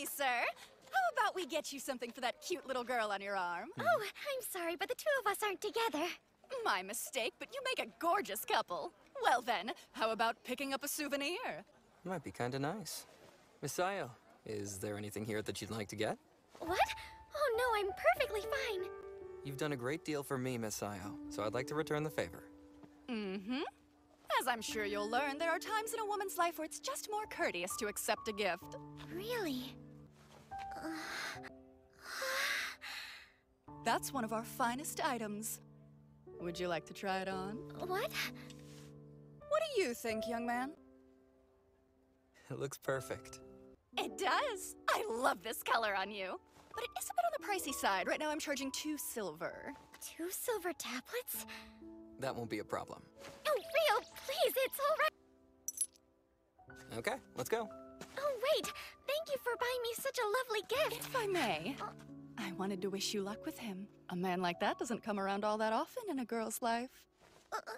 me, sir. How about we get you something for that cute little girl on your arm? Oh, I'm sorry, but the two of us aren't together. My mistake, but you make a gorgeous couple. Well then, how about picking up a souvenir? Might be kinda nice. Miss Sayo, is there anything here that you'd like to get? What? Oh no, I'm perfectly fine. You've done a great deal for me, Miss Sayo, so I'd like to return the favor. Mm-hmm. As I'm sure you'll learn, there are times in a woman's life where it's just more courteous to accept a gift. Really? That's one of our finest items. Would you like to try it on? What? What do you think, young man? It looks perfect. It does. I love this color on you. But it is a bit on the pricey side. Right now I'm charging two silver. Two silver tablets? That won't be a problem. Oh, Rio, please, it's all right. Okay, let's go. Oh, wait. Thank you for buying me such a lovely gift. If I may, oh. I wanted to wish you luck with him. A man like that doesn't come around all that often in a girl's life. Uh, uh,